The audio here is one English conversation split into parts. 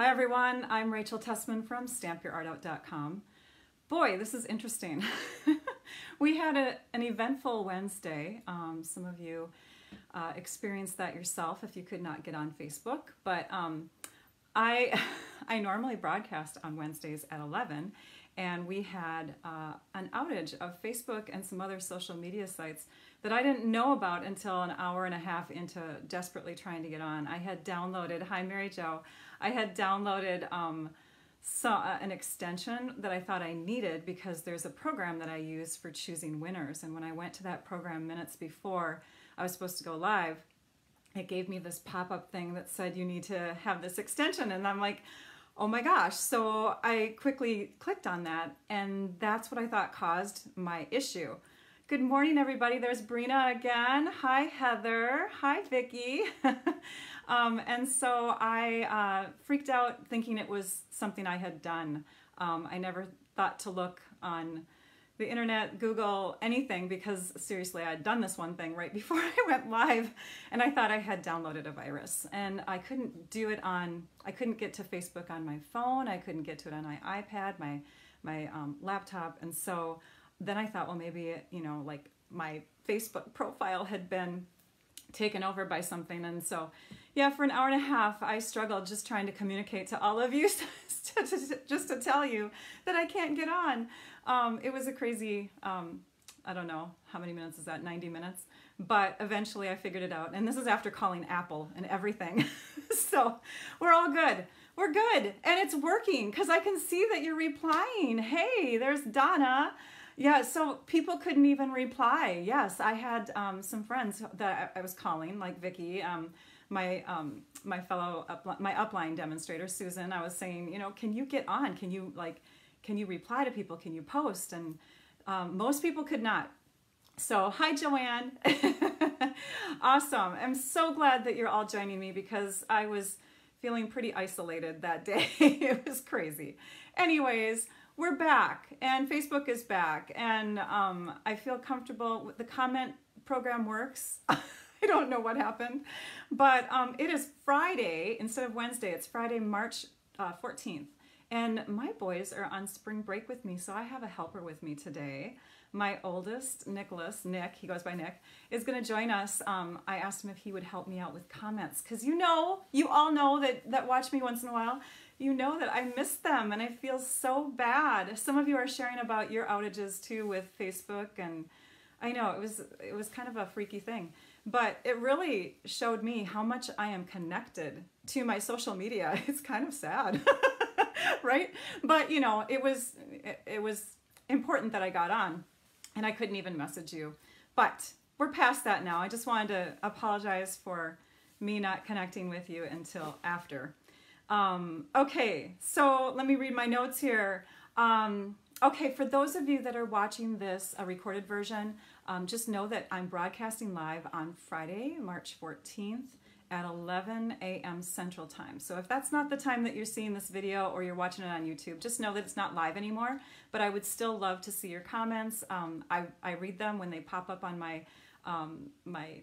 Hi everyone, I'm Rachel Tessman from StampYourArtOut.com. Boy, this is interesting. we had a, an eventful Wednesday. Um, some of you uh, experienced that yourself if you could not get on Facebook, but um, I, I normally broadcast on Wednesdays at 11 and we had uh, an outage of Facebook and some other social media sites that I didn't know about until an hour and a half into desperately trying to get on. I had downloaded, hi Mary Jo, I had downloaded um, uh, an extension that I thought I needed because there's a program that I use for choosing winners. And when I went to that program minutes before I was supposed to go live, it gave me this pop-up thing that said you need to have this extension. And I'm like, oh my gosh. So I quickly clicked on that and that's what I thought caused my issue. Good morning, everybody. There's Brina again. Hi, Heather. Hi, Vicki. um, and so I uh, freaked out thinking it was something I had done. Um, I never thought to look on the internet, Google, anything, because seriously, I had done this one thing right before I went live, and I thought I had downloaded a virus. And I couldn't do it on, I couldn't get to Facebook on my phone, I couldn't get to it on my iPad, my, my um, laptop, and so then I thought, well, maybe, you know, like my Facebook profile had been taken over by something. And so, yeah, for an hour and a half, I struggled just trying to communicate to all of you, just to tell you that I can't get on. Um, it was a crazy, um, I don't know, how many minutes is that? 90 minutes? But eventually I figured it out. And this is after calling Apple and everything. so we're all good. We're good. And it's working because I can see that you're replying. Hey, there's Donna. Yeah, so people couldn't even reply. Yes, I had um, some friends that I was calling, like Vicky, um, my um, my fellow up, my upline demonstrator, Susan. I was saying, you know, can you get on? Can you like can you reply to people? Can you post? And um, most people could not. So, hi, Joanne. awesome. I'm so glad that you're all joining me because I was feeling pretty isolated that day. it was crazy. Anyways, we're back and Facebook is back and um, I feel comfortable. The comment program works. I don't know what happened, but um, it is Friday instead of Wednesday. It's Friday, March uh, 14th. And my boys are on spring break with me, so I have a helper with me today. My oldest, Nicholas, Nick, he goes by Nick, is going to join us. Um, I asked him if he would help me out with comments because you know, you all know that, that watch me once in a while, you know that I miss them and I feel so bad. Some of you are sharing about your outages too with Facebook and I know it was it was kind of a freaky thing, but it really showed me how much I am connected to my social media. It's kind of sad. right? But you know, it was it, it was important that I got on and I couldn't even message you. But we're past that now. I just wanted to apologize for me not connecting with you until after. Um, okay, so let me read my notes here. Um, okay, for those of you that are watching this a recorded version, um, just know that I'm broadcasting live on Friday, March 14th at 11 a.m. Central Time. So if that's not the time that you're seeing this video or you're watching it on YouTube, just know that it's not live anymore, but I would still love to see your comments. Um, I, I read them when they pop up on my, um, my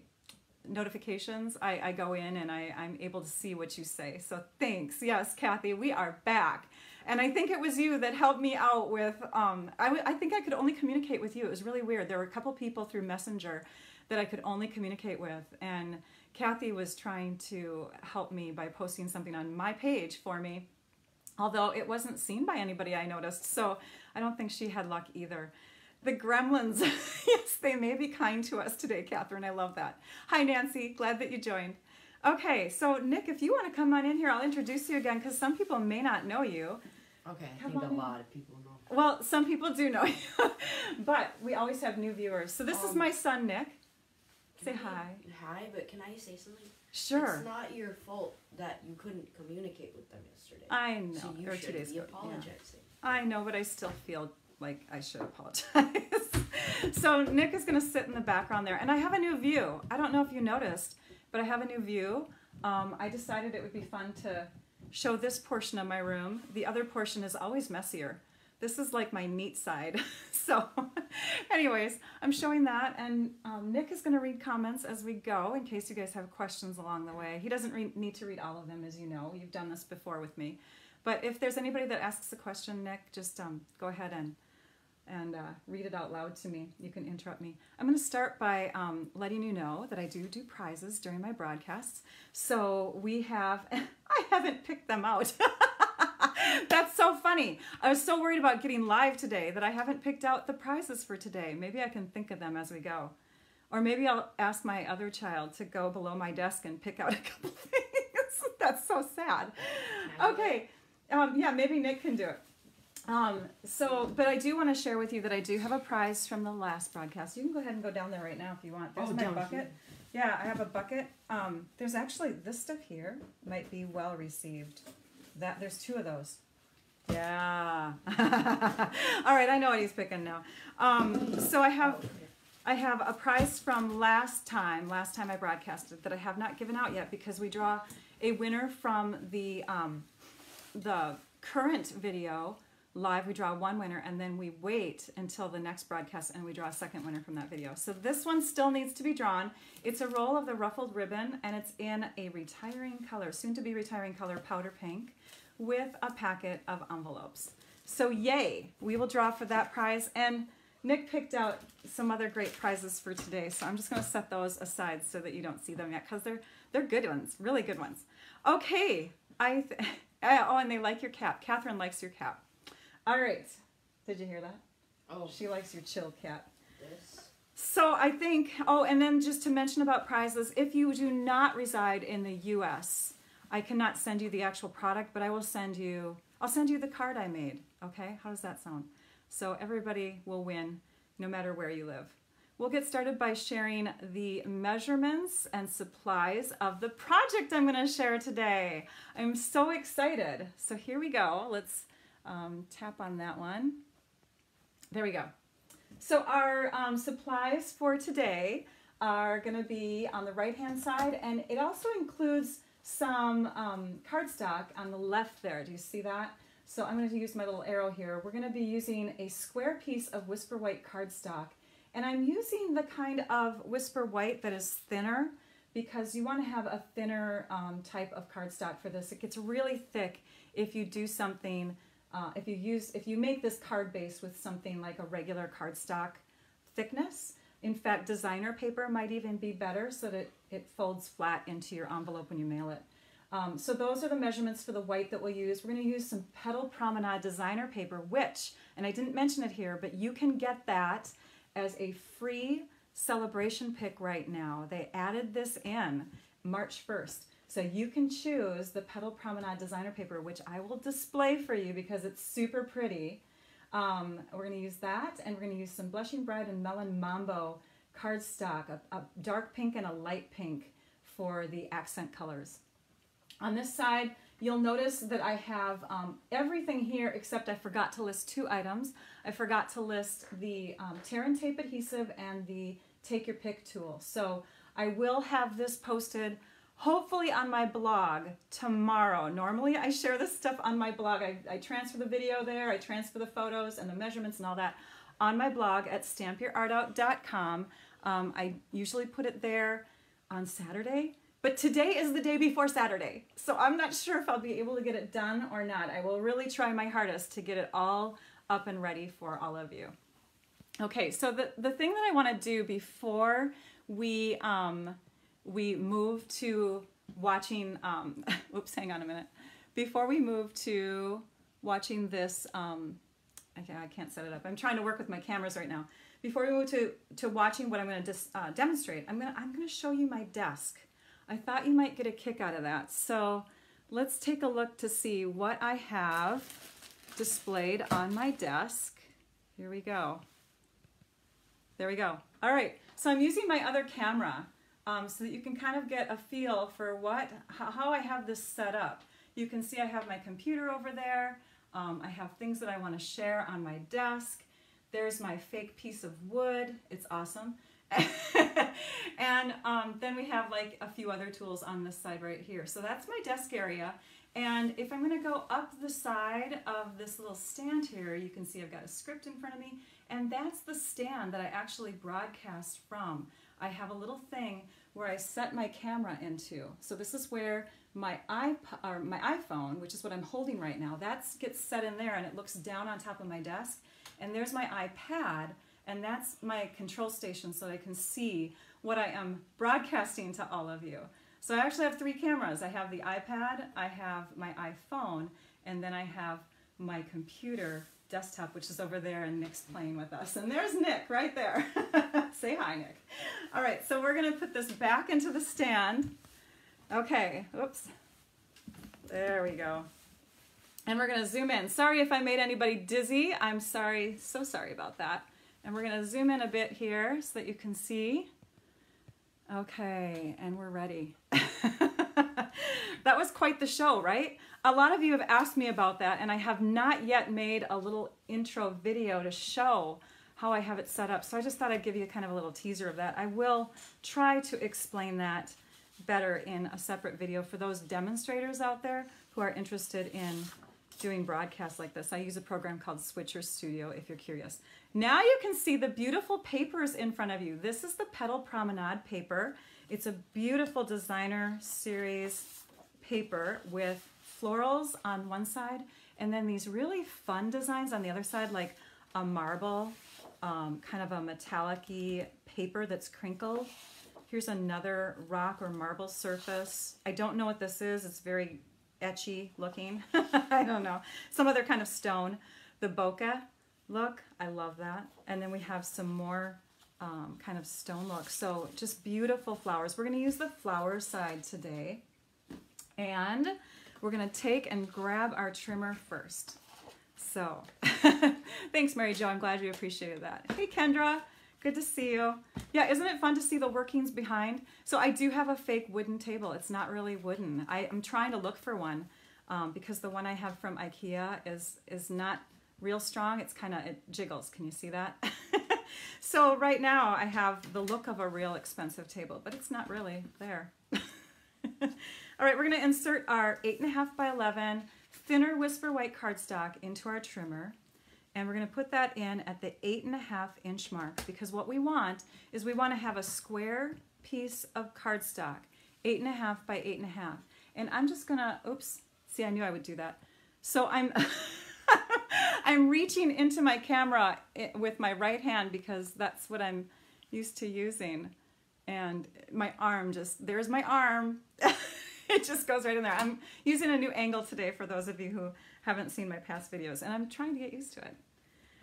notifications. I, I go in and I, I'm able to see what you say. So thanks. Yes, Kathy, we are back. And I think it was you that helped me out with, um, I, I think I could only communicate with you. It was really weird. There were a couple people through Messenger that I could only communicate with. And Kathy was trying to help me by posting something on my page for me, although it wasn't seen by anybody I noticed, so I don't think she had luck either. The gremlins, yes, they may be kind to us today, Catherine. I love that. Hi, Nancy. Glad that you joined. Okay, so Nick, if you want to come on in here, I'll introduce you again because some people may not know you. Okay, I think a lot of people know. Well, some people do know you, but we always have new viewers. So this um, is my son, Nick. Say hi. Hi, but can I say something? Sure. It's not your fault that you couldn't communicate with them yesterday. I know. So you or should be apologizing. Yeah. I know, but I still feel like I should apologize. so Nick is going to sit in the background there, and I have a new view. I don't know if you noticed, but I have a new view. Um, I decided it would be fun to show this portion of my room. The other portion is always messier. This is like my neat side. so Anyways, I'm showing that, and um, Nick is going to read comments as we go in case you guys have questions along the way. He doesn't need to read all of them, as you know. You've done this before with me. But if there's anybody that asks a question, Nick, just um, go ahead and and uh, read it out loud to me. You can interrupt me. I'm going to start by um, letting you know that I do do prizes during my broadcasts. So we have, I haven't picked them out. That's so funny. I was so worried about getting live today that I haven't picked out the prizes for today. Maybe I can think of them as we go. Or maybe I'll ask my other child to go below my desk and pick out a couple things. That's so sad. Okay. Um, yeah, maybe Nick can do it. Um, so, but I do want to share with you that I do have a prize from the last broadcast. You can go ahead and go down there right now if you want. There's Oh, my bucket. here. Yeah, I have a bucket. Um, there's actually this stuff here might be well received. That there's two of those. Yeah. All right, I know what he's picking now. Um, so I have I have a prize from last time, last time I broadcasted that I have not given out yet because we draw a winner from the um, the current video live. We draw one winner and then we wait until the next broadcast and we draw a second winner from that video. So this one still needs to be drawn. It's a roll of the ruffled ribbon and it's in a retiring color, soon to be retiring color, powder pink, with a packet of envelopes. So yay, we will draw for that prize and. Nick picked out some other great prizes for today, so I'm just going to set those aside so that you don't see them yet because they're they're good ones, really good ones. Okay, I oh, and they like your cap. Catherine likes your cap. All right, did you hear that? Oh, She likes your chill cap. this. So I think, oh, and then just to mention about prizes, if you do not reside in the US, I cannot send you the actual product, but I will send you, I'll send you the card I made. Okay, how does that sound? So everybody will win no matter where you live. We'll get started by sharing the measurements and supplies of the project I'm going to share today. I'm so excited. So here we go. Let's um, tap on that one. There we go. So our um, supplies for today are going to be on the right hand side and it also includes some um, cardstock on the left there. Do you see that? So I'm going to use my little arrow here. We're going to be using a square piece of Whisper White cardstock and I'm using the kind of Whisper White that is thinner because you want to have a thinner um, type of cardstock for this. It gets really thick if you do something uh, if you use if you make this card base with something like a regular cardstock thickness in fact designer paper might even be better so that it folds flat into your envelope when you mail it. Um, so those are the measurements for the white that we'll use. We're going to use some petal promenade designer paper which and i didn't mention it here but you can get that as a free celebration pick right now. They added this in march 1st so you can choose the Petal Promenade designer paper, which I will display for you because it's super pretty. Um, we're going to use that, and we're going to use some Blushing Bride and Melon Mambo cardstock, a, a dark pink and a light pink for the accent colors. On this side, you'll notice that I have um, everything here except I forgot to list two items. I forgot to list the um, tear and tape adhesive and the take your pick tool. So I will have this posted hopefully on my blog tomorrow. Normally I share this stuff on my blog. I, I transfer the video there, I transfer the photos and the measurements and all that on my blog at stampyourartout.com. Um, I usually put it there on Saturday, but today is the day before Saturday. So I'm not sure if I'll be able to get it done or not. I will really try my hardest to get it all up and ready for all of you. Okay, so the, the thing that I want to do before we um, we move to watching um, oops hang on a minute before we move to watching this um, I, can't, I can't set it up. I'm trying to work with my cameras right now. Before we move to, to watching what i'm going to dis, uh, demonstrate i'm going to i'm to show you my desk. I thought you might get a kick out of that. So let's take a look to see what i have displayed on my desk. Here we go. There we go. All right so i'm using my other camera um, so that you can kind of get a feel for what how I have this set up. You can see I have my computer over there. Um, I have things that I want to share on my desk. There's my fake piece of wood. It's awesome. and um, then we have like a few other tools on this side right here. So that's my desk area. And if I'm gonna go up the side of this little stand here, you can see I've got a script in front of me, and that's the stand that I actually broadcast from. I have a little thing where I set my camera into. So this is where my iPod, or my iPhone, which is what I'm holding right now, that gets set in there and it looks down on top of my desk. And there's my iPad, and that's my control station so I can see what I am broadcasting to all of you. So I actually have three cameras. I have the iPad, I have my iPhone, and then I have my computer desktop, which is over there, and Nick's playing with us. And there's Nick right there. Say hi, Nick. All right, so we're gonna put this back into the stand. Okay, oops. There we go. And we're gonna zoom in. Sorry if I made anybody dizzy. I'm sorry, so sorry about that. And we're gonna zoom in a bit here so that you can see. Okay, and we're ready. that was quite the show, right? A lot of you have asked me about that, and I have not yet made a little intro video to show how I have it set up. So I just thought I'd give you kind of a little teaser of that. I will try to explain that better in a separate video for those demonstrators out there who are interested in doing broadcasts like this. I use a program called Switcher Studio if you're curious. Now you can see the beautiful papers in front of you. This is the Petal Promenade paper. It's a beautiful designer series paper with florals on one side and then these really fun designs on the other side like a marble, um, kind of a metallic paper that's crinkled. Here's another rock or marble surface. I don't know what this is. It's very etchy looking. I don't know. Some other kind of stone. The bokeh look, I love that. And then we have some more um, kind of stone look. So just beautiful flowers. We're going to use the flower side today. And we're going to take and grab our trimmer first. So thanks, Mary Jo. I'm glad you appreciated that. Hey, Kendra. Good to see you. Yeah, isn't it fun to see the workings behind? So I do have a fake wooden table. It's not really wooden. I, am trying to look for one um, because the one I have from Ikea is, is not real strong. It's kind of, it jiggles. Can you see that? so right now I have the look of a real expensive table, but it's not really there. All right, we're gonna insert our eight and a half by 11 thinner Whisper White cardstock into our trimmer. And we're gonna put that in at the eight and a half inch mark because what we want is we wanna have a square piece of cardstock, eight and a half by eight and a half. And I'm just gonna, oops, see, I knew I would do that. So I'm, I'm reaching into my camera eh, with my right hand because that's what I'm used to using. And my arm just, there's my arm. it just goes right in there. I'm using a new angle today for those of you who haven't seen my past videos, and I'm trying to get used to it.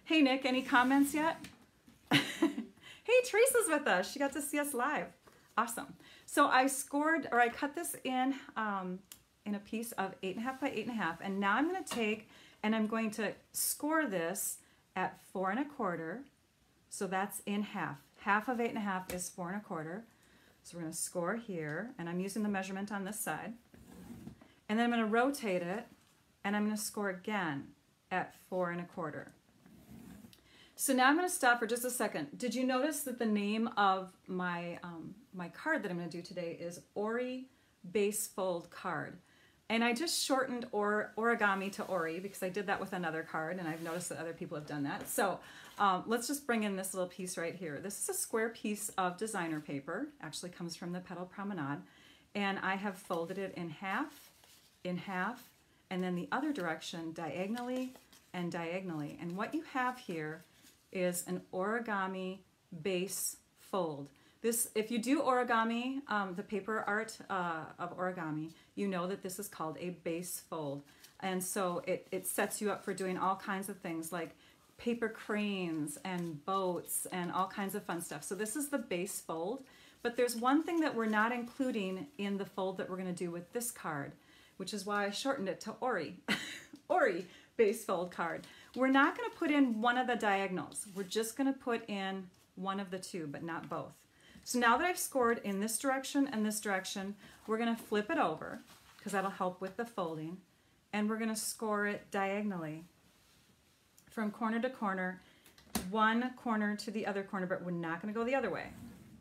Hey, Nick, any comments yet? hey, Teresa's with us. She got to see us live. Awesome. So I scored, or I cut this in um, in a piece of eight and a half by eight and a half, and now I'm going to take and I'm going to score this at four and a quarter. So that's in half. Half of eight and a half is four and a quarter. So we're going to score here, and I'm using the measurement on this side. And then I'm going to rotate it, and I'm going to score again at four and a quarter. So now I'm going to stop for just a second. Did you notice that the name of my, um, my card that I'm going to do today is Ori Base Fold Card? And I just shortened or, origami to Ori because I did that with another card and I've noticed that other people have done that. So um, let's just bring in this little piece right here. This is a square piece of designer paper, actually comes from the Petal Promenade. And I have folded it in half, in half, and then the other direction diagonally and diagonally. And what you have here is an origami base fold. This, if you do origami, um, the paper art uh, of origami, you know that this is called a base fold. And so it, it sets you up for doing all kinds of things like paper cranes and boats and all kinds of fun stuff. So this is the base fold, but there's one thing that we're not including in the fold that we're gonna do with this card, which is why I shortened it to Ori. Ori base fold card. We're not gonna put in one of the diagonals. We're just gonna put in one of the two, but not both. So now that I've scored in this direction and this direction, we're gonna flip it over because that'll help with the folding. And we're gonna score it diagonally from corner to corner, one corner to the other corner, but we're not gonna go the other way.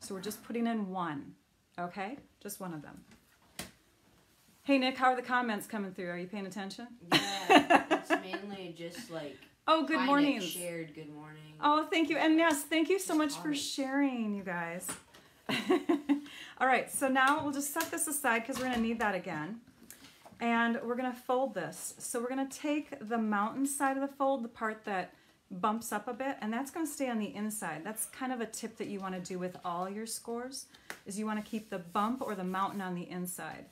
So we're just putting in one, okay? Just one of them. Hey Nick, how are the comments coming through? Are you paying attention? Yeah, it's mainly just like Oh, good morning. Shared good morning. Oh, thank you. And yes, thank you so much for sharing, you guys. All right, so now we'll just set this aside because we're going to need that again. And we're to fold this. So we're to take the mountain side of the fold, the part that bumps up a bit, and that's to stay on the inside. That's kind of a tip that you want to do with all your scores, is you want to keep the bump or the mountain on the inside.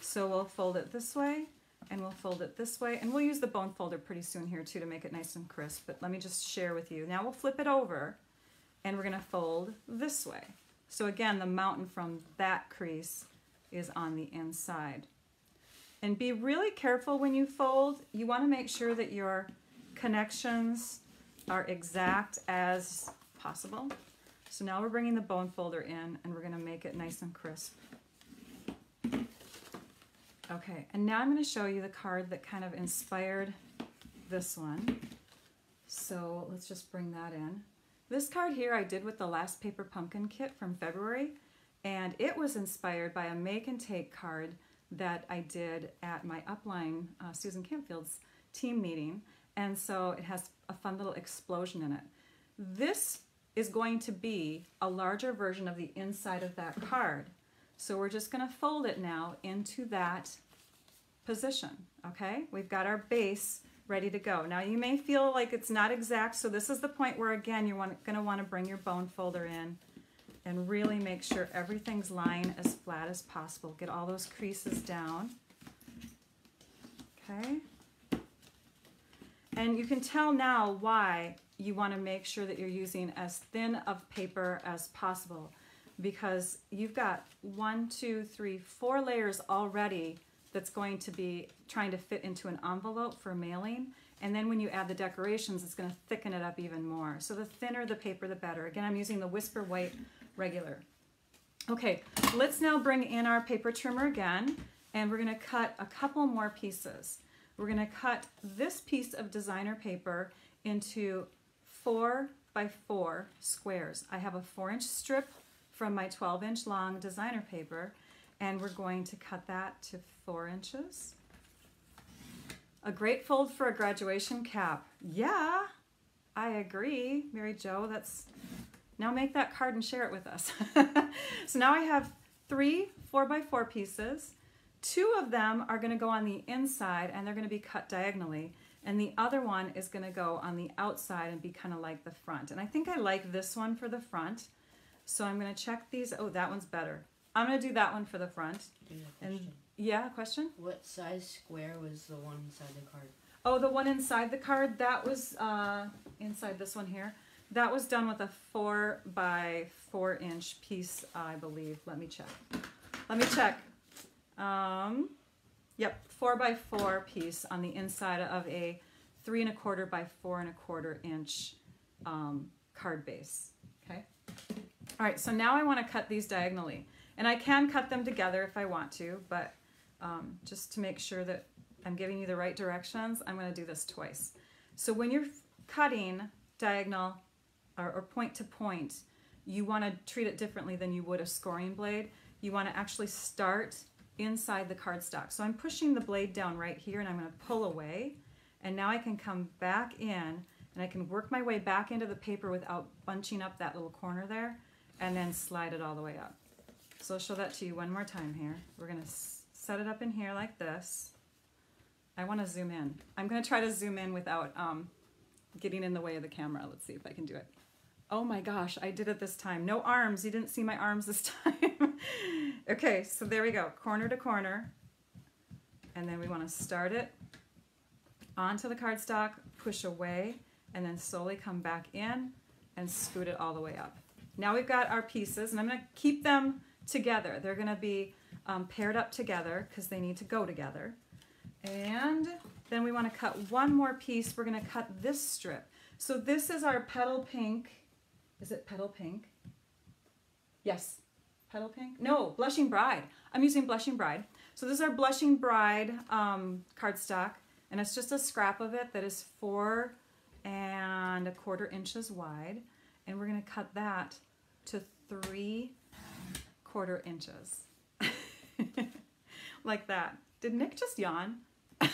So we'll fold it this way, and we'll fold it this way, and we'll use the bone folder pretty soon here too to make it nice and crisp, but let me just share with you. Now we'll flip it over, and we're to fold this way. So again, the mountain from that crease is on the inside. And be really careful when you fold. You want to make sure that your connections are exact as possible. So now we're bringing the bone folder in and we're going to make it nice and crisp. Okay, and now I'm going to show you the card that kind of inspired this one. So let's just bring that in. This card here I did with the last paper pumpkin kit from February, and it was inspired by a make and take card that I did at my upline uh, Susan Campfield's team meeting, and so it has a fun little explosion in it. This is going to be a larger version of the inside of that card. So we're just going to fold it now into that position, okay? We've got our base ready to go. Now you may feel like it's not exact, so this is the point where again you're going to want to bring your bone folder in and really make sure everything's lying as flat as possible. Get all those creases down. Okay? And you can tell now why you want to make sure that you're using as thin of paper as possible because you've got one, two, three, four layers already that's going to be trying to fit into an envelope for mailing. And then when you add the decorations, it's going to thicken it up even more. So the thinner the paper, the better. Again, I'm using the Whisper White regular. Okay, let's now bring in our paper trimmer again, and we're going to cut a couple more pieces. We're going to cut this piece of designer paper into four by four squares. I have a four inch strip from my 12 inch long designer paper, and we're going to cut that to four inches. A great fold for a graduation cap. Yeah, I agree, Mary Jo. That's now make that card and share it with us. so now I have three four by four pieces. Two of them are going to go on the inside and they're going to be cut diagonally. And the other one is going to go on the outside and be kind of like the front. And I think I like this one for the front. So I'm going to check these. Oh, that one's better. I'm going to do that one for the front. And yeah, question? What size square was the one inside the card? Oh, the one inside the card, that was uh, inside this one here. That was done with a four by four inch piece, I believe. Let me check. Let me check. Um, yep, four by four piece on the inside of a three and a quarter by four and a quarter inch um, card base. Okay. All right, so now I want to cut these diagonally. And I can cut them together if I want to, but um, just to make sure that I'm giving you the right directions, I'm going to do this twice. So when you're cutting diagonal or, or point to point, you want to treat it differently than you would a scoring blade. You want to actually start inside the cardstock. So I'm pushing the blade down right here and I'm going to pull away. And now I can come back in and I can work my way back into the paper without bunching up that little corner there and then slide it all the way up. So I'll show that to you one more time here. We're going to set it up in here like this. I want to zoom in. I'm going to try to zoom in without um, getting in the way of the camera. Let's see if I can do it. Oh my gosh, I did it this time. No arms. You didn't see my arms this time. okay, so there we go. Corner to corner. And then we want to start it onto the cardstock, push away, and then slowly come back in and scoot it all the way up. Now we've got our pieces, and I'm going to keep them together. They're going to be um, paired up together because they need to go together. And then we want to cut one more piece. We're going to cut this strip. So this is our petal pink. Is it petal pink? Yes. Petal pink? No, Blushing Bride. I'm using Blushing Bride. So this is our Blushing Bride um, cardstock. And it's just a scrap of it that is four and a quarter inches wide. And we're going to cut that to three quarter inches. like that. Did Nick just yawn? I've,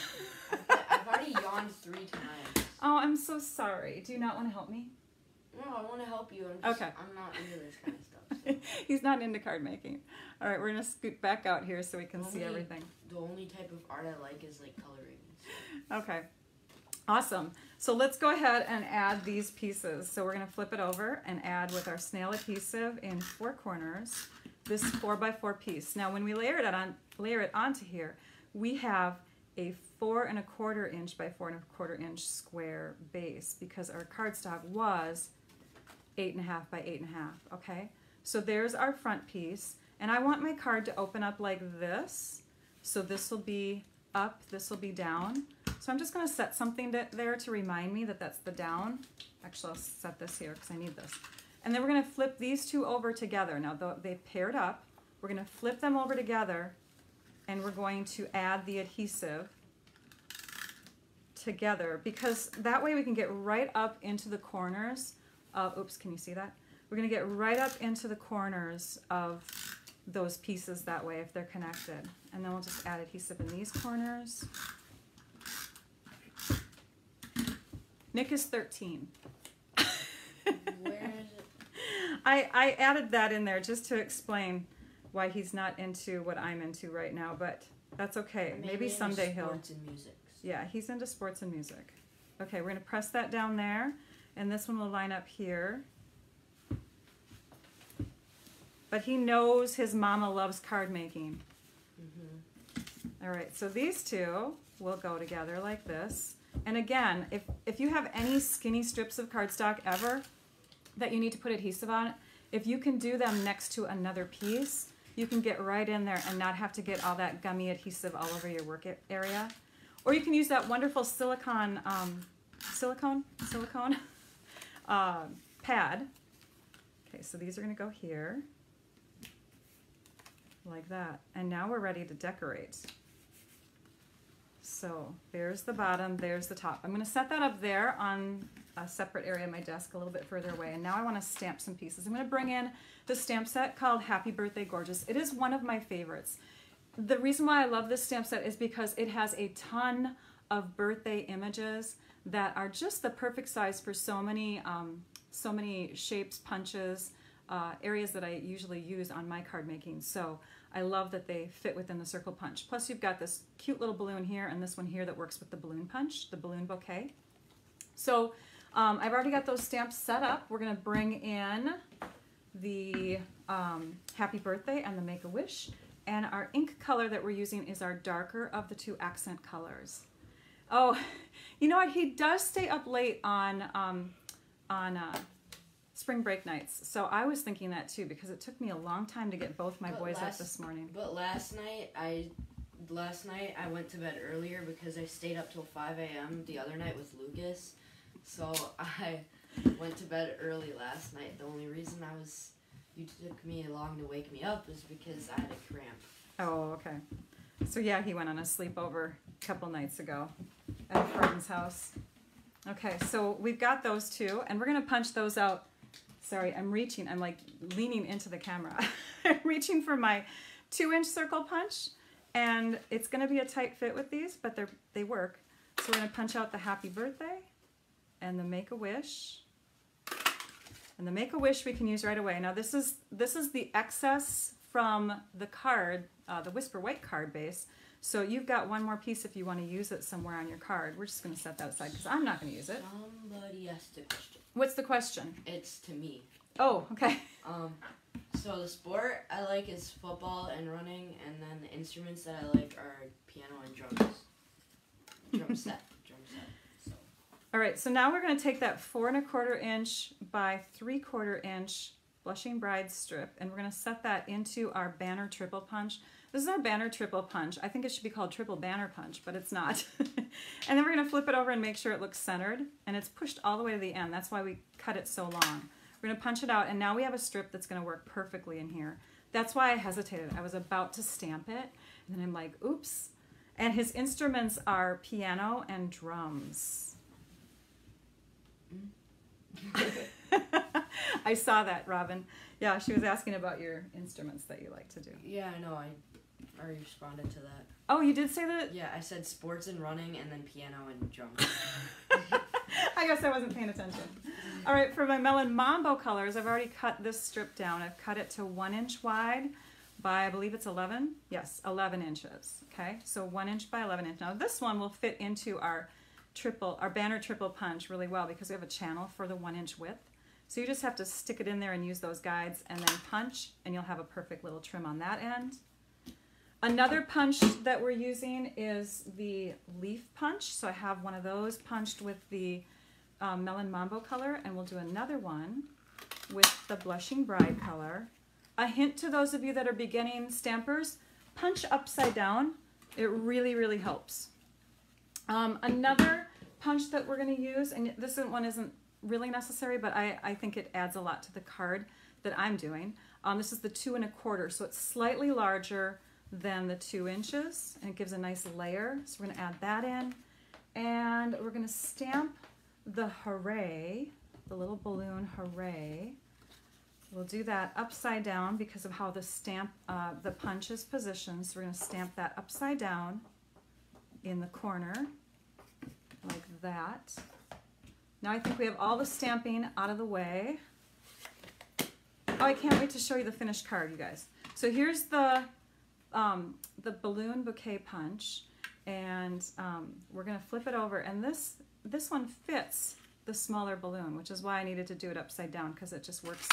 I've already yawned three times. Oh, I'm so sorry. Do you not want to help me? No, I want to help you. I'm just, Okay. I'm not into this kind of stuff. So. He's not into card making. All right, we're gonna scoot back out here so we can see everything. The only type of art I like is like coloring. Okay, awesome. So let's go ahead and add these pieces. So we're gonna flip it over and add with our snail adhesive in four corners, this four by four piece. Now when we layer it on, layer it onto here, we have a four and a quarter inch by four and a quarter inch square base because our cardstock was eight and a half by eight and a half, okay? So there's our front piece, and I want my card to open up like this. So this will be up, this will be down. So I'm just gonna set something to, there to remind me that that's the down. Actually, I'll set this here because I need this. And then we're gonna flip these two over together. Now they paired up, we're gonna flip them over together and we're going to add the adhesive together because that way we can get right up into the corners of, oops, can you see that? We're gonna get right up into the corners of those pieces that way if they're connected. And then we'll just add adhesive in these corners. Nick is 13. Where is it? I, I added that in there just to explain why he's not into what I'm into right now, but that's okay. Maybe into someday he'll. Sports and music. Yeah, he's into sports and music. Okay, we're gonna press that down there, and this one will line up here. But he knows his mama loves card making. Mm-hmm. All right, so these two will go together like this. And again, if, if you have any skinny strips of cardstock ever that you need to put adhesive on, if you can do them next to another piece, you can get right in there and not have to get all that gummy adhesive all over your work area. Or you can use that wonderful silicone, um, silicone, silicone uh, pad. Okay, so these are gonna go here, like that. And now we're ready to decorate. So there's the bottom, there's the top. I'm gonna set that up there on a separate area of my desk a little bit further away. And now I wanna stamp some pieces. I'm gonna bring in the stamp set called Happy Birthday Gorgeous. It is one of my favorites. The reason why I love this stamp set is because it has a ton of birthday images that are just the perfect size for so many, um, so many shapes, punches, uh, areas that I usually use on my card making. So I love that they fit within the circle punch. Plus you've got this cute little balloon here and this one here that works with the balloon punch, the balloon bouquet. So um, I've already got those stamps set up. We're gonna bring in the um, Happy Birthday and the Make-A-Wish. And our ink color that we're using is our darker of the two accent colors. Oh, you know what? He does stay up late on um, on uh, spring break nights. So I was thinking that too because it took me a long time to get both my But boys up this morning. But last night I last night I went to bed earlier because I stayed up till 5 a.m. the other night with Lucas. So I went to bed early last night. The only reason I was you took me long to wake me up is because I had a cramp. Oh, okay. So yeah, he went on a sleepover a couple nights ago at a friend's house. Okay, so we've got those two, and we're gonna punch those out. Sorry, I'm reaching. I'm like leaning into the camera. I'm reaching for my two-inch circle punch, and it's gonna be a tight fit with these, but they're they work. So we're gonna punch out the happy birthday and the make a wish. And the make a wish we can use right away. Now this is this is the excess from the card, uh, the Whisper White card base. So you've got one more piece if you want to use it somewhere on your card. We're just going to set that aside because I'm not going to use it. Somebody asked a question. What's the question? It's to me. Oh, okay. Um, so the sport I like is football and running, and then the instruments that I like are piano and drums. Drum set, drum set. So All right, so now we're going to take that four and a quarter inch by three quarter inch blushing bride strip, and we're going to set that into our banner triple punch. This is our banner triple punch. I think it should be called triple banner punch, but it's not. and then we're going to flip it over and make sure it looks centered, and it's pushed all the way to the end. That's why we cut it so long. We're going to punch it out, and now we have a strip that's going to work perfectly in here. That's why I hesitated. I was about to stamp it, and then I'm like, oops. And his instruments are piano and drums. I saw that, Robin. Yeah, she was asking about your instruments that you like to do. yeah, I know. I already responded to that. Oh, you did say that? Yeah, I said sports and running, and then piano and drums. I guess I wasn't paying attention. All right, for my Melon Mambo colors, I've already cut this strip down. I've cut it to one inch wide by, I believe it's 11. Yes, 11 inches. Okay, so one inch by 11 inch. Now this one will fit into our triple, our banner triple punch really well because we have a channel for the one inch width. So you just have to stick it in there and use those guides and then punch and you'll have a perfect little trim on that end. Another punch that we're using is the leaf punch. So I have one of those punched with the um, Melon Mambo color and we'll do another one with the Blushing Bride color. A hint to those of you that are beginning stampers, punch upside down. It really, really helps. Um, another punch that we're going to use, and this one isn't really necessary, but I, I think it adds a lot to the card that I'm doing. Um, this is the two and a quarter, so it's slightly larger than the two inches, and it gives a nice layer. So we're to add that in, and we're going to stamp the hooray, the little balloon hooray. We'll do that upside down because of how the stamp, uh, the punch is positioned. So we're to stamp that upside down in the corner like that. Now I think we have all the stamping out of the way. Oh, I can't wait to show you the finished card, you guys. So here's the, um, the balloon bouquet punch and um, we're going to flip it over and this, this one fits the smaller balloon, which is why I needed to do it upside down because it just works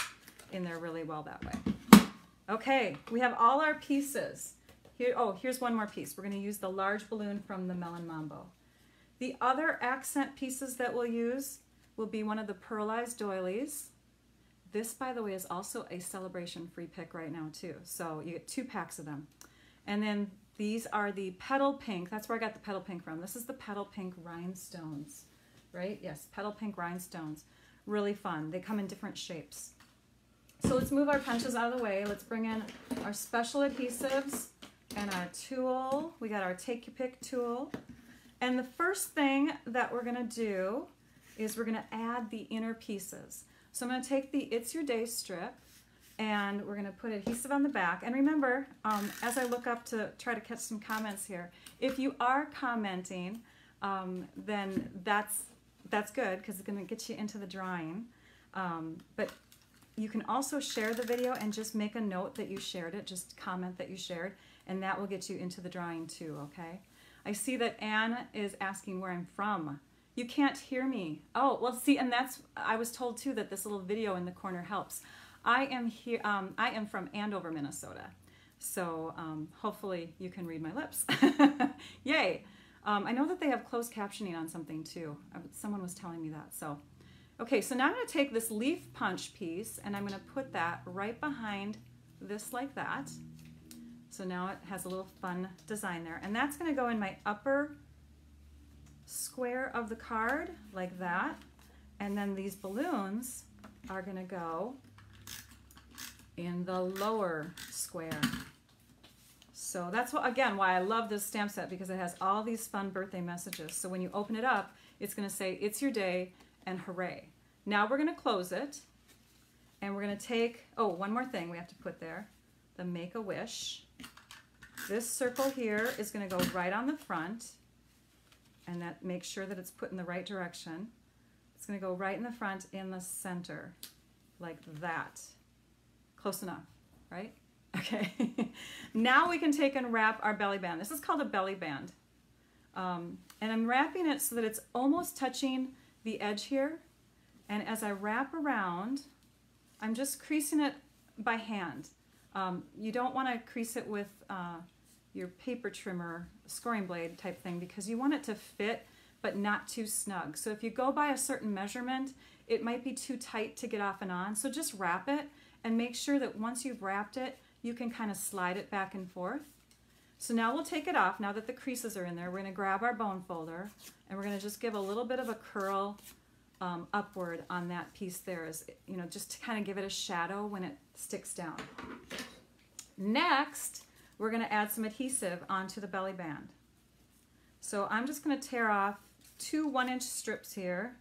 in there really well that way. Okay, we have all our pieces. Here, oh, here's one more piece. We're going to use the large balloon from the Melon Mambo. The other accent pieces that we'll use will be one of the pearlized doilies. This, by the way, is also a celebration free pick right now too. So you get two packs of them. And then these are the petal pink. That's where I got the petal pink from. This is the petal pink rhinestones, right? Yes, petal pink rhinestones. Really fun. They come in different shapes. So let's move our punches out of the way. Let's bring in our special adhesives and our tool. We got our take your pick tool. And the first thing that we're gonna do is we're gonna add the inner pieces. So I'm gonna take the It's Your Day strip and we're gonna put adhesive on the back. And remember, um, as I look up to try to catch some comments here, if you are commenting, um, then that's that's good because it's gonna get you into the drawing. Um, but you can also share the video and just make a note that you shared it, just comment that you shared, and that will get you into the drawing too, okay? I see that Anne is asking where I'm from. You can't hear me. Oh, well, see, and that's, I was told too that this little video in the corner helps. I am here, um, I am from Andover, Minnesota. So um, hopefully you can read my lips. Yay. Um, I know that they have closed captioning on something too. Someone was telling me that, so Okay, so now I'm to take this leaf punch piece and I'm going to put that right behind this like that. So now it has a little fun design there. And that's going to go in my upper square of the card like that. And then these balloons are going to go in the lower square. So that's what, again, why I love this stamp set because it has all these fun birthday messages. So when you open it up, it's going to say, it's your day, and hooray. Now we're going to close it and we're going to take, oh, one more thing we have to put there, the Make-A-Wish. This circle here is going to go right on the front and that makes sure that it's put in the right direction. It's going to go right in the front in the center like that. Close enough, right? Okay. now we can take and wrap our belly band. This is called a belly band. Um, and I'm wrapping it so that it's almost touching the edge here. And as I wrap around, I'm just creasing it by hand. Um, you don't want to crease it with uh, your paper trimmer, scoring blade type thing, because you want it to fit but not too snug. So if you go by a certain measurement, it might be too tight to get off and on. So just wrap it and make sure that once you've wrapped it, you can kind of slide it back and forth. So now we'll take it off, now that the creases are in there, we're gonna grab our bone folder and we're gonna just give a little bit of a curl um, upward on that piece there, is, you know, just to kind of give it a shadow when it sticks down. Next, we're gonna add some adhesive onto the belly band. So I'm just gonna tear off two one inch strips here.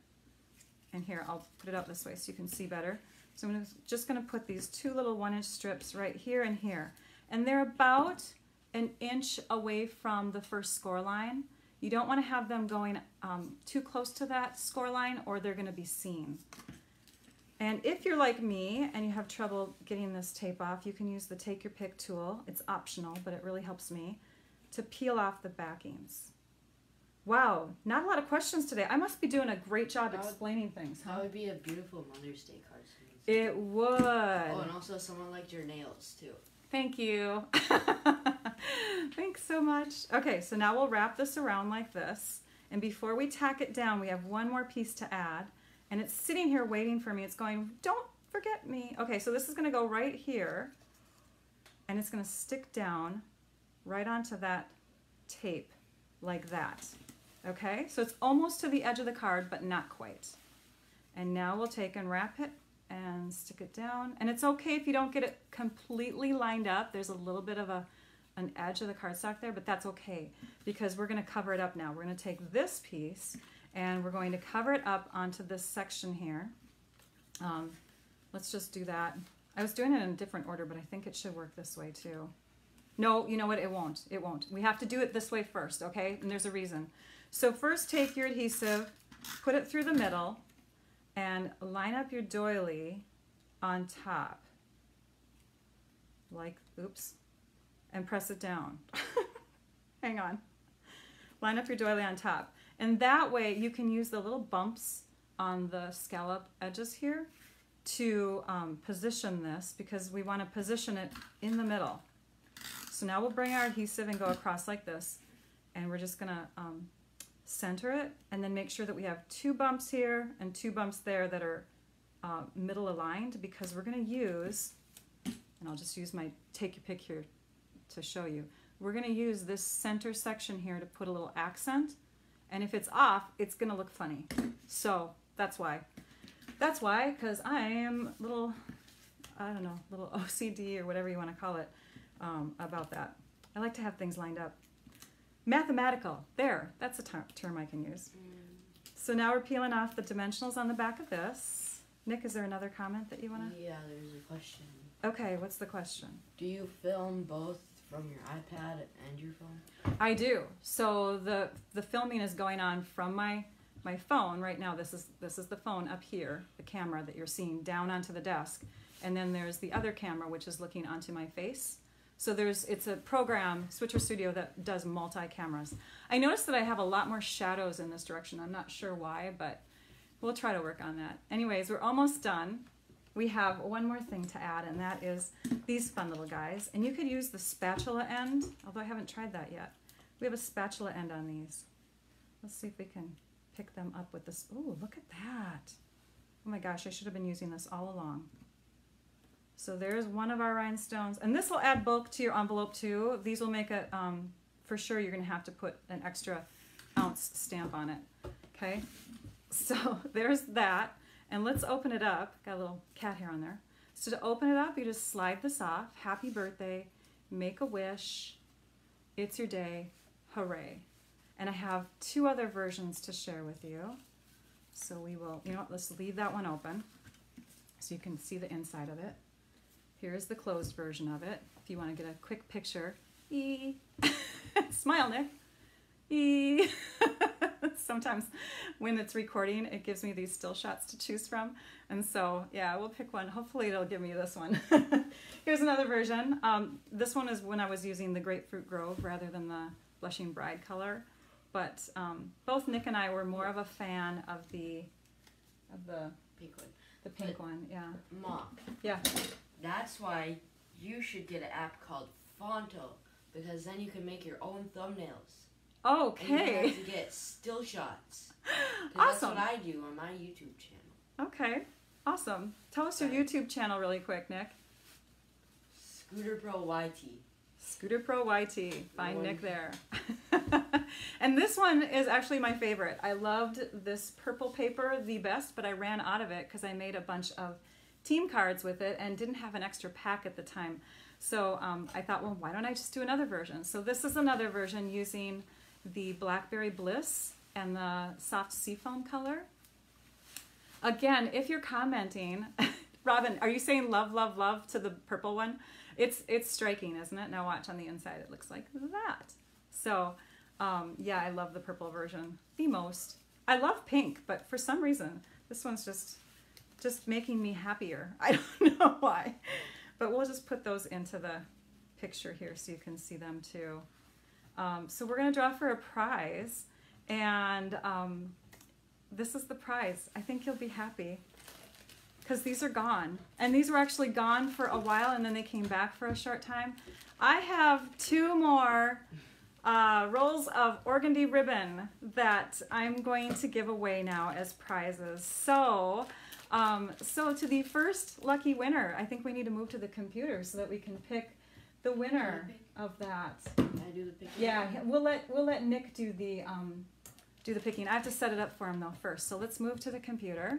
And here, I'll put it out this way so you can see better. So I'm just gonna put these two little one inch strips right here and here. And they're about an inch away from the first score line. You don't want to have them going um, too close to that score line or they're going to be seen. And if you're like me and you have trouble getting this tape off, you can use the Take Your Pick tool. It's optional, but it really helps me to peel off the backings. Wow, not a lot of questions today. I must be doing a great job That would- explaining things, That huh? would be a beautiful Mother's Day card. It would. Oh, and also someone liked your nails too. Thank you. Thanks so much. Okay, so now we'll wrap this around like this. And before we tack it down, we have one more piece to add. And it's sitting here waiting for me. It's going, don't forget me. Okay, so this is going to go right here. And it's going to stick down right onto that tape like that. Okay, so it's almost to the edge of the card, but not quite. And now we'll take and wrap it and stick it down. And it's okay if you don't get it completely lined up. There's a little bit of a an edge of the cardstock there, but that's okay because we're going to cover it up now. We're going to take this piece and we're going to cover it up onto this section here. Um, let's just do that. I was doing it in a different order, but I think it should work this way too. No, you know what? It won't. It won't. We have to do it this way first, okay? And there's a reason. So first take your adhesive, put it through the middle, and line up your doily on top. Like, oops, and press it down. Hang on. Line up your doily on top. And that way you can use the little bumps on the scallop edges here to um, position this because we want to position it in the middle. So now we'll bring our adhesive and go across like this. And we're just going to um, center it and then make sure that we have two bumps here and two bumps there that are uh, middle aligned because we're going to use, and I'll just use my take your pick here to show you. We're going to use this center section here to put a little accent. And if it's off, it's going to look funny. So that's why. That's why, because I am a little, I don't know, little OCD or whatever you want to call it um, about that. I like to have things lined up. Mathematical. There, that's a term I can use. So now we're peeling off the dimensionals on the back of this. Nick, is there another comment that you want to? Yeah, there's a question. Okay, what's the question? Do you film both from your iPad and your phone? I do. So the the filming is going on from my my phone right now. This is this is the phone up here, the camera that you're seeing down onto the desk, and then there's the other camera which is looking onto my face. So there's it's a program Switcher Studio that does multi cameras. I noticed that I have a lot more shadows in this direction. I'm not sure why, but we'll try to work on that. Anyways, we're almost done. We have one more thing to add, and that is these fun little guys. And you could use the spatula end, although I haven't tried that yet. We have a spatula end on these. Let's see if we can pick them up with this. Ooh, look at that. Oh my gosh, I should have been using this all along. So there's one of our rhinestones. And this will add bulk to your envelope too. These will make it, um, for sure you're gonna have to put an extra ounce stamp on it. Okay, so there's that. And let's open it up. Got a little cat hair on there. So to open it up, you just slide this off. Happy birthday, make a wish. It's your day, hooray. And I have two other versions to share with you. So we will, you know what, let's leave that one open so you can see the inside of it. Here's the closed version of it. If you want to get a quick picture. E. Smile, Nick. E. Sometimes when it's recording, it gives me these still shots to choose from. And so, yeah, we'll pick one. Hopefully it'll give me this one. Here's another version. Um, this one is when I was using the Grapefruit Grove rather than the Blushing Bride color. But um, both Nick and I were more of a fan of the of the Pink one. the pink one. Yeah. Mom, Yeah. that's why you should get an app called Phonto because then you can make your own thumbnails. And you Okay. have to get still shots. 'Cause That's what I do on my YouTube channel. Okay. Awesome. Tell us your Right. YouTube channel really quick, Nick. Scooter Pro YT. Scooter Pro YT. Find Nick there. and this one is actually my favorite. I loved this purple paper the best, but I ran out of it because I made a bunch of team cards with it and didn't have an extra pack at the time. So um, I thought, well, why don't I just do another version? So this is another version using the Blackberry Bliss and the soft seafoam color. Again, if you're commenting, Robin, are you saying love, love, love to the purple one? it's it's striking, isn't it? Now watch on the inside. It looks like that. So, um, yeah, I love the purple version the most. I love pink, but for some reason, this one's just just making me happier. I don't know why. But we'll just put those into the picture here so you can see them too. Um, so we're going to draw for a prize. And um, this is the prize. I think you'll be happy because these are gone. And these were actually gone for a while and then they came back for a short time. I have two more uh, rolls of organdy ribbon that I'm going to give away now as prizes. So, um, so to the first lucky winner, I think we need to move to the computer so that we can pick the winner of that. Can I do the picking? Yeah, we'll let we'll let Nick do the um, do the picking. I have to set it up for him though first. So let's move to the computer.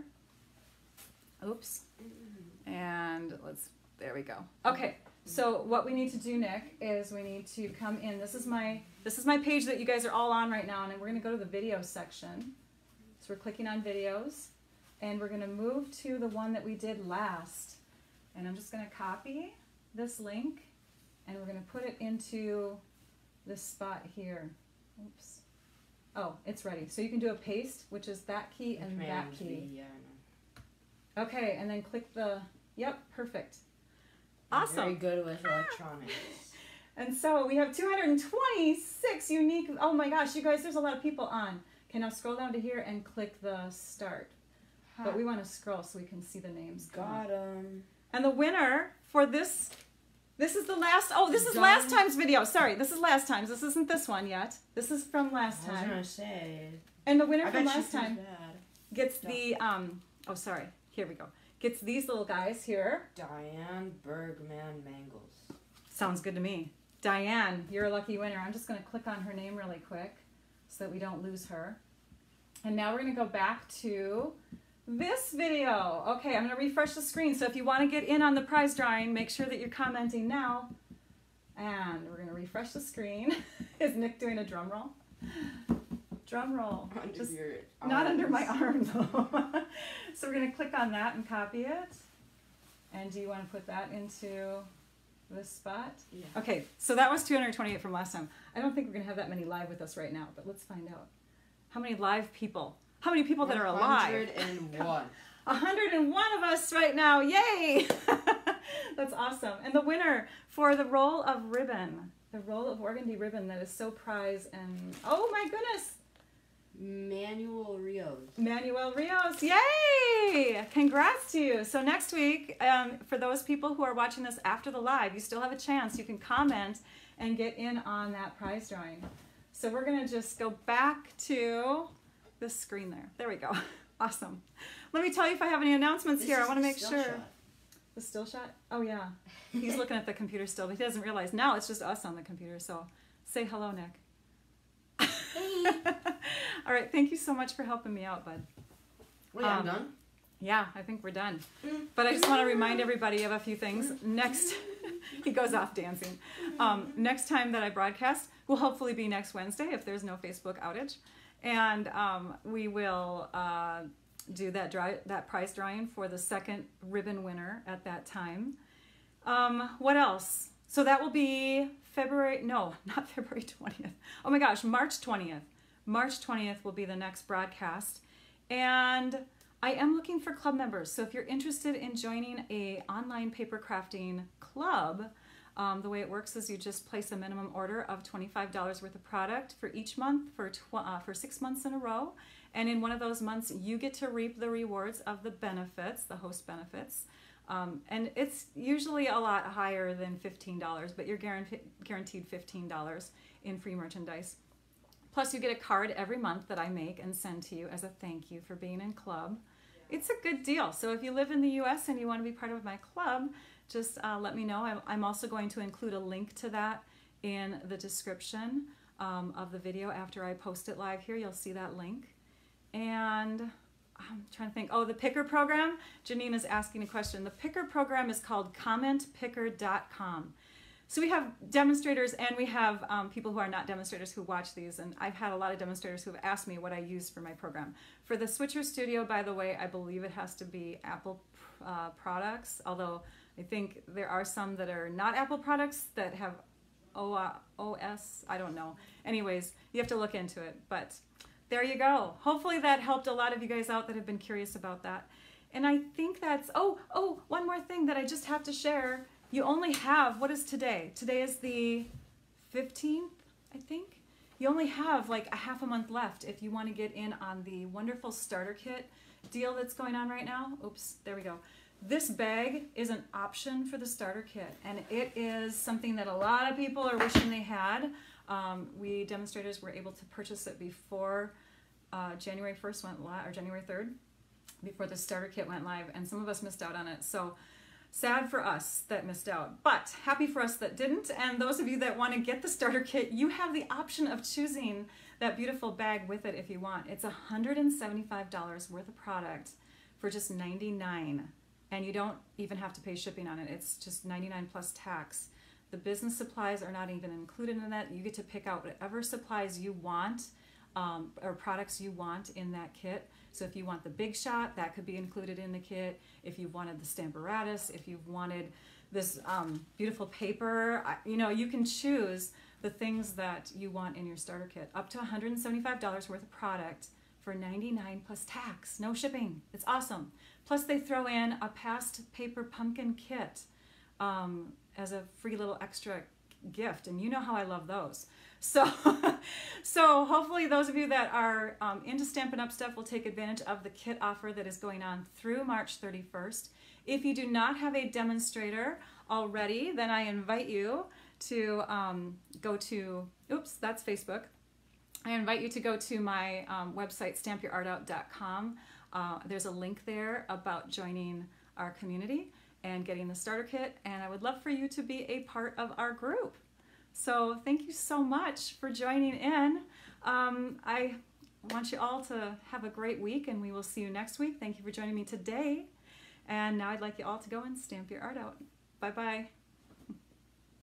Oops. And let's there we go. Okay. So what we need to do, Nick, is we need to come in. This is my this is my page that you guys are all on right now, and we're gonna go to the video section. So we're clicking on videos, and we're gonna move to the one that we did last. And I'm just gonna copy this link, and we're gonna put it into this spot here. Oops. Oh, it's ready. So you can do a paste, which is that key and that key. V, yeah, I know. Okay, and then click the, yep, perfect. Awesome. Very good with electronics. And so we have 226 unique, oh my gosh, you guys, there's a lot of people on. Okay, now scroll down to here and click the start. But we want to scroll so we can see the names. Come got him. And the winner for this, this is the last, oh, this is Done. last time's video. Sorry, this is last time's. This isn't this one yet. This is from last I was time. gonna say. And the winner I from last time gets the, um, oh, sorry, here we go. Gets these little guys here. Diane Bergman Mangles. Sounds good to me. Diane, you're a lucky winner. I'm just going to click on her name really quick so that we don't lose her. And now we're going to go back to this video. Okay, I'm going to refresh the screen. So if you want to get in on the prize drawing, make sure that you're commenting now. And we're going to refresh the screen. Is Nick doing a drum roll? Drum roll. Under Just your not under my arm though. so we're going to click on that and copy it. And do you want to put that into this spot? Yeah. Okay, so that was 228 from last time. I don't think we're gonna have that many live with us right now, but let's find out. How many live people? How many people that are alive? 101. 101 of us right now. Yay! That's awesome. And the winner for the roll of ribbon, the roll of organdy ribbon that is so prized and oh my goodness, Manuel Rios. Manuel Rios. Yay! Congrats to you. So next week, um, for those people who are watching this after the live, you still have a chance. You can comment and get in on that prize drawing. So we're gonna just go back to the screen there. There we go. Awesome. Let me tell you if I have any announcements This here. I want to make sure. shot. The still shot? Oh yeah. He's looking at the computer still, but he doesn't realize now it's just us on the computer. So say hello, Nick. Hey. All right. Thank you so much for helping me out, bud. Wait, I'm Um, done. Yeah, I think we're done. Mm. But I just want to remind everybody of a few things. Next, he goes off dancing. Um, next time that I broadcast will hopefully be next Wednesday if there's no Facebook outage, and um, we will uh, do that dry, that prize drawing for the second ribbon winner at that time. Um, what else? So that will be February. No, not February twentieth. Oh my gosh, March twentieth. March twentieth will be the next broadcast, and I am looking for club members. So if you're interested in joining a online paper crafting club, um, the way it works is you just place a minimum order of $25 worth of product for each month for uh, for six months in a row, and in one of those months you get to reap the rewards of the benefits, the host benefits. Um, and it's usually a lot higher than $15, but you're guaranteed guaranteed $15 in free merchandise. Plus, you get a card every month that I make and send to you as a thank you for being in club. It's a good deal. So if you live in the U.S. and you want to be part of my club, just uh, let me know. I'm, also going to include a link to that in the description um, of the video after I post it live here. You'll see that link. And I'm trying to think. Oh, the Picker program. Janine is asking a question. The Picker program is called commentpicker.com. So we have demonstrators and we have um, people who are not demonstrators who watch these. And I've had a lot of demonstrators who have asked me what I use for my program. For the Switcher Studio, by the way, I believe it has to be Apple uh, products, although I think there are some that are not Apple products that have OS, I don't know. Anyways, you have to look into it. But there you go. Hopefully that helped a lot of you guys out that have been curious about that. And I think that's, oh, oh, one more thing that I just have to share. You only have, what is today? Today is the 15th, I think. You only have like a half a month left if you want to get in on the wonderful starter kit deal that's going on right now. Oops, there we go. This bag is an option for the starter kit, and it is something that a lot of people are wishing they had. Um, we demonstrators were able to purchase it before uh, January 1st went live, or January 3rd, before the starter kit went live, and some of us missed out on it. So sad for us that missed out, but happy for us that didn't. And those of you that want to get the starter kit, you have the option of choosing that beautiful bag with it if you want. It's $175 worth of product for just 99 and you don't even have to pay shipping on it. It's just 99 plus tax. The business supplies are not even included in that. You get to pick out whatever supplies you want um, or products you want in that kit. So if you want the big shot, that could be included in the kit. If you wanted the Stamparatus, if you wanted this um, beautiful paper, you know, you can choose the things that you want in your starter kit. Up to $175 worth of product for 99 plus tax, no shipping. It's awesome. Plus they throw in a past paper pumpkin kit um, as a free little extra gift, and you know how I love those. So, so hopefully those of you that are um, into Stampin' Up! stuff will take advantage of the kit offer that is going on through March 31st. If you do not have a demonstrator already, then I invite you to um, go to, oops, that's Facebook. I invite you to go to my um, website, stampyourartout.com. Uh, there's a link there about joining our community and getting the starter kit, and I would love for you to be a part of our group. So thank you so much for joining in. Um, I want you all to have a great week, and we will see you next week. Thank you for joining me today. And now I'd like you all to go and stamp your art out. Bye-bye.